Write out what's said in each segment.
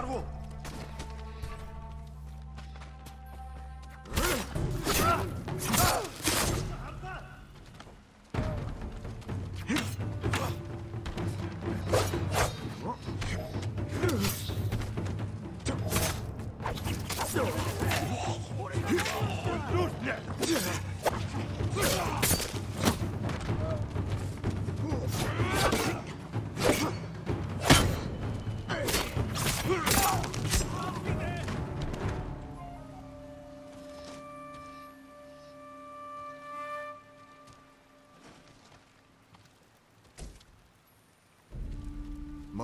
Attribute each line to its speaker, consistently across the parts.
Speaker 1: Kargo.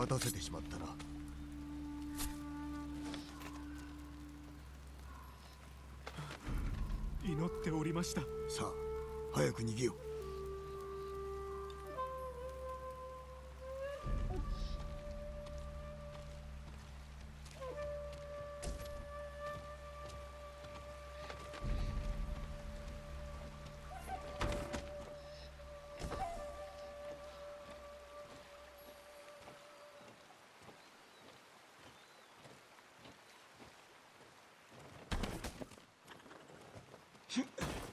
Speaker 1: 待たせてしまったな
Speaker 2: 祈っておりました。
Speaker 1: さあ早く逃げよう Shoot.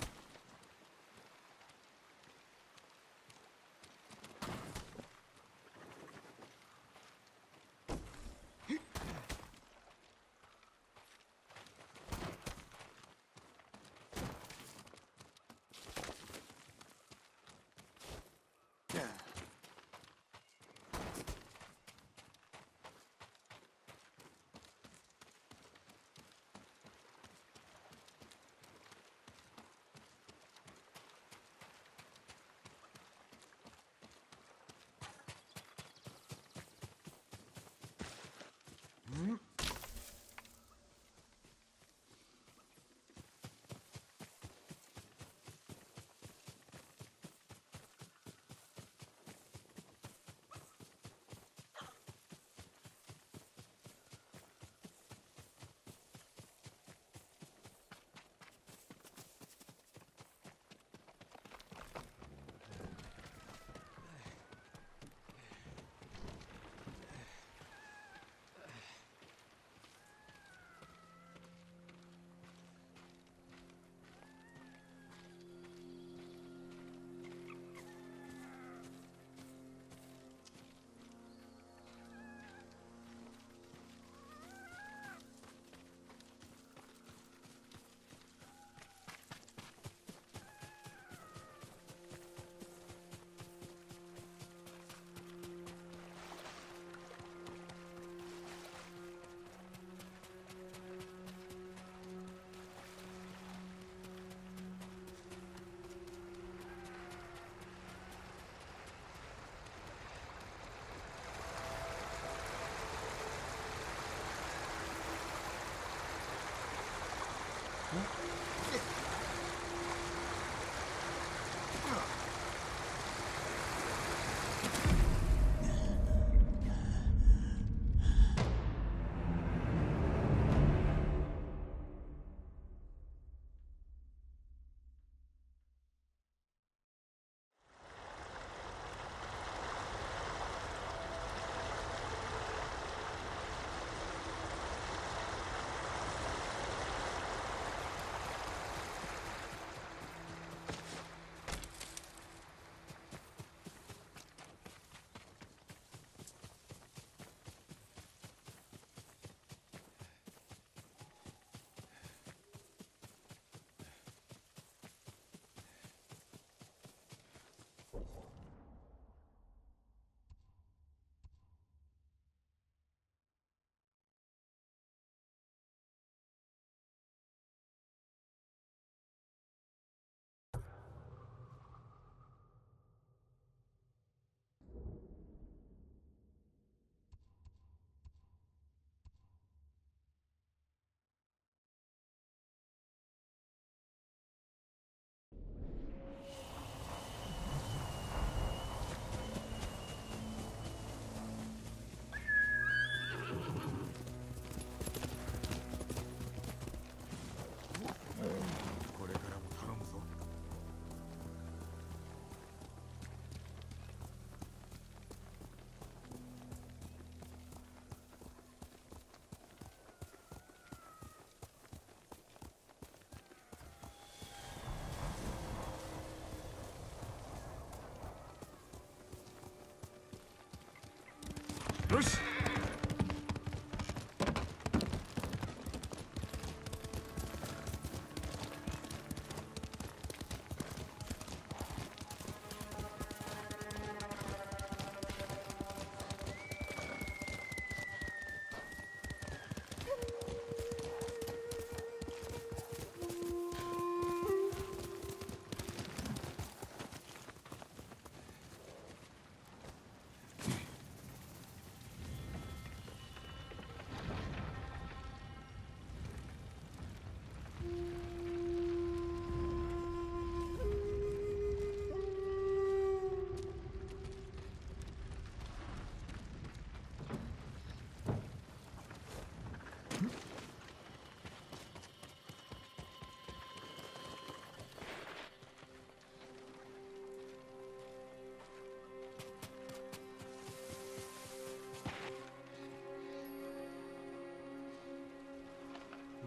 Speaker 2: よし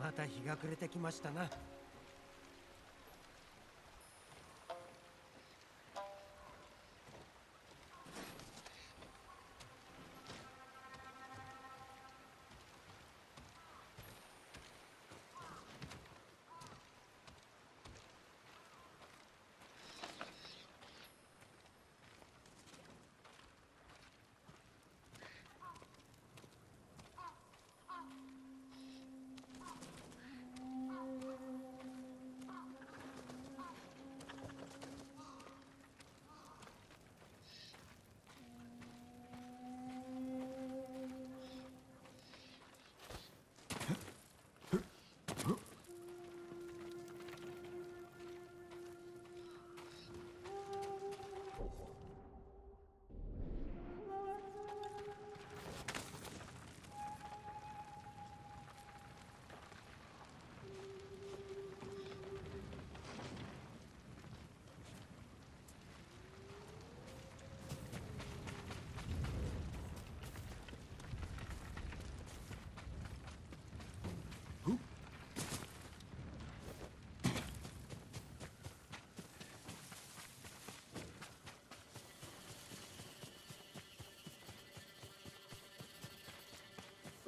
Speaker 3: また日が暮れてきましたな。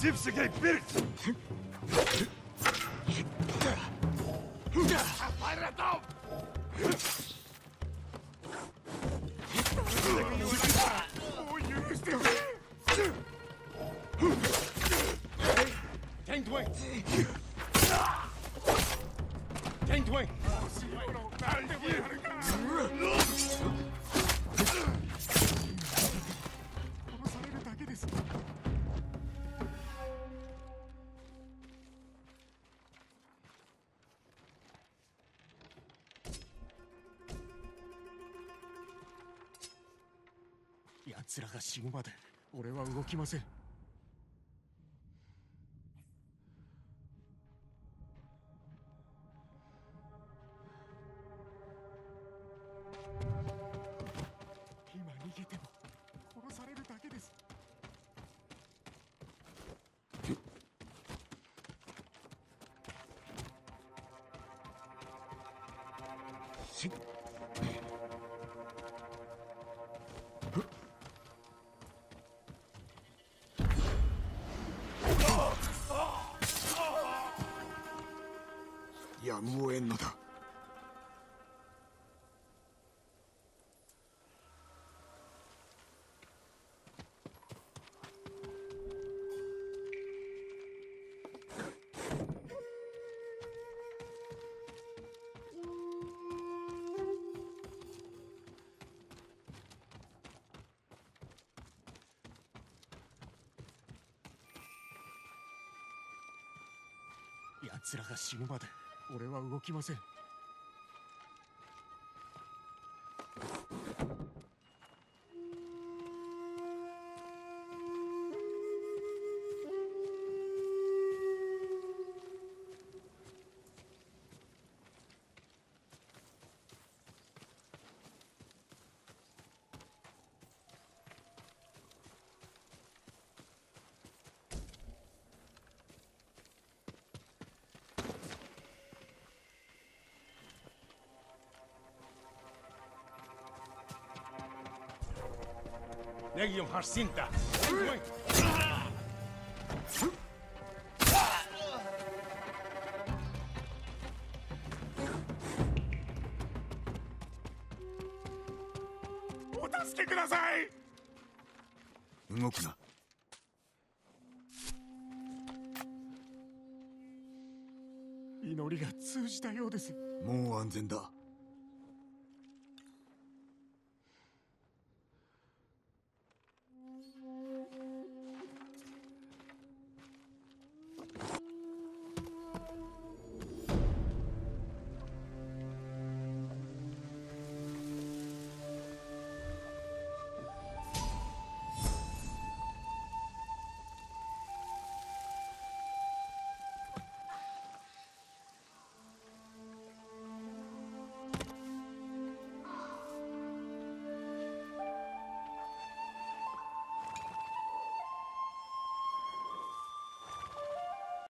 Speaker 2: Zipsegate Bird! 奴らが死ぬまで俺は動きません。今逃げても殺されるだけです。やむを得んのだ。奴らが死ぬまで。俺は動きません。
Speaker 3: Legium Harsinta. Wait. お助けください
Speaker 1: 動くな
Speaker 2: 祈りが通じたようです
Speaker 1: もう安全だ